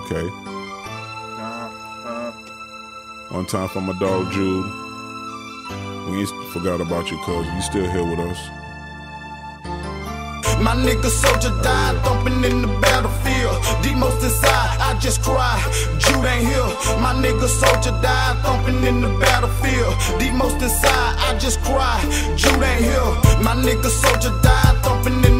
Okay. Uh-huh. One time for my dog Jude. We ain't forgot about you, cuz you still here with us. My nigga soldier died thumping in the battlefield. The most inside, I just cry. Jude ain't here. My nigga soldier died thumping in the battlefield. The most inside, I just cry. Jude ain't here. My nigga soldier died thumping in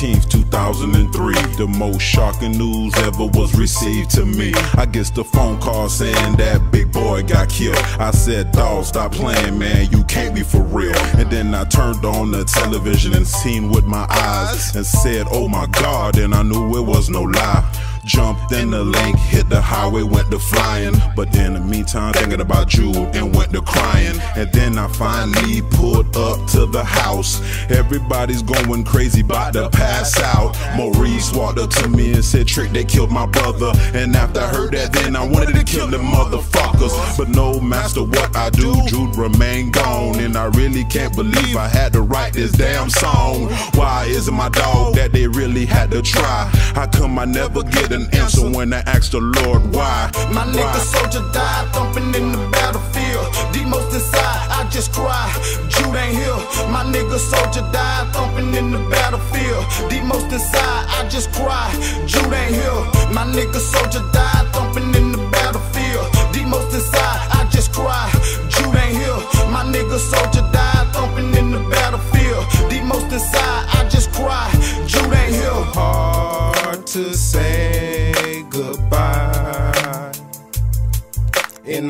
2003. The most shocking news ever was received to me. I guess the phone call saying that big boy got killed. I said, dawg, stop playing, man, you can't be for real. And then I turned on the television and seen with my eyes and said, oh my god, and I knew it was no lie. Jumped in the lake, hit the highway, went to flying. But in the meantime, thinking about Jude and went to crying. And then I finally pulled up to the house. Everybody's going crazy, about to pass out. Maurice walked up to me and said, Trick, they killed my brother. And after I heard that, then I wanted to kill them motherfuckers. But no matter what I do, Jude remained gone. And I really can't believe I had to write this damn song. Why is it my dog that they really had to try? How come I never get an answer when I ask the Lord why? My nigga soldier died thumping in the battlefield. The most inside, I just cry. Jude ain't here. My nigga soldier died thumping in the battlefield. The most inside, I just cry. Jude ain't here. My nigga soldier died thumping in the battlefield. The most inside, I just cry. Jude ain't here. My nigga soldier died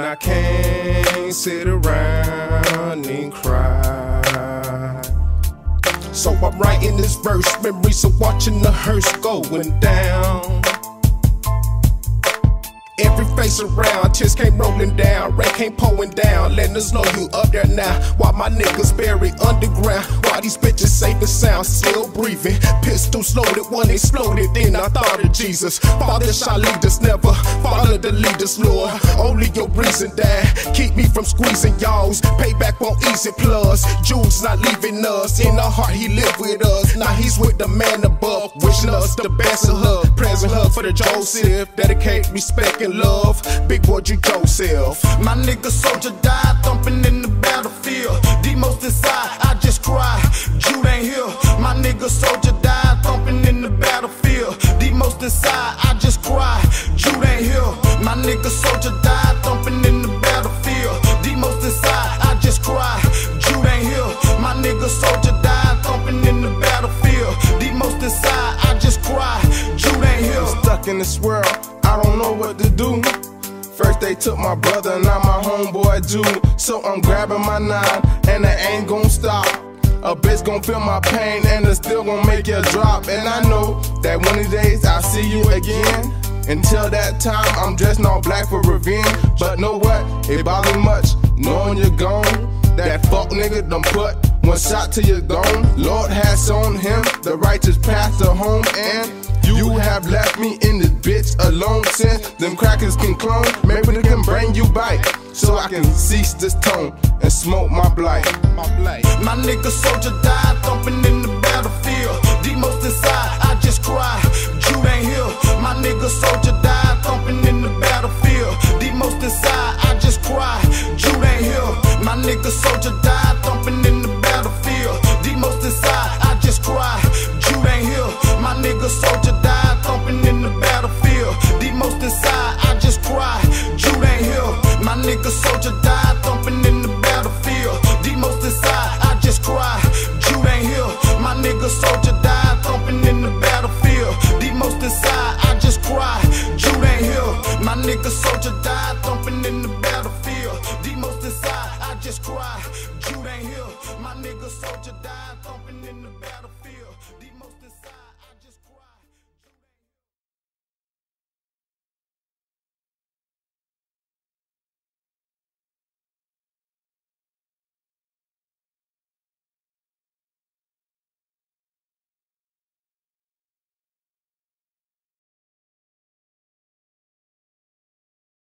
And I can't sit around and cry. So I'm writing this verse, memories of watching the hearse going down. Every face around, tears came rolling down, rain came pouring down, letting us know you up there now. While my niggas buried underground, these bitches safe and sound, still breathing. Pistols loaded, one exploded, then I thought of Jesus. Father shall lead us, never follow the leaders, Lord. Only your reason, Dad, keep me from squeezing y'all's. Payback won't easy plus. Jules not leaving us, in our heart he live with us. Now he's with the man above, wishing us the best of love. Present hug for the Joseph, dedicate respect and love. Big boy, you Joseph. My nigga soldier died thumping in the battlefield. Nigga soldier died thumping in the battlefield. The most inside, I just cry. Jude ain't here. My nigga soldier died thumping in the battlefield. The most inside, I just cry. Jude ain't here. Stuck in this world, I don't know what to do. First they took my brother, and now my homeboy do. So I'm grabbing my nine, and it ain't gon' stop. A bitch gon' feel my pain, and it's still gon' make you drop. And I know that one of these days I'll see you again. Until that time, I'm dressed all black for revenge. But know what? It bother me much knowing you're gone. That fuck nigga done put one shot to your dome. Lord has on him the righteous path to home, and you have left me in this bitch alone since them crackers can clone. Maybe they can bring you back so I can cease this tone and smoke my blight. My. My nigga soldier died thumping in the battlefield. The most inside, thumping in the battlefield. The most inside, I just cry. Jude ain't here. My nigga soldier died thumping in the battlefield. The most inside, I just cry. Jude ain't here. My nigga soldier died thumping in the battlefield. The most inside, I just cry. Jude ain't here. My nigga soldier died thumping in the battlefield. The most inside, I just cry. Jude ain't. My nigga soldier died thumping in the battlefield. The most inside, just cry. Jude ain't here. My nigga soldier died thumping in the battlefield.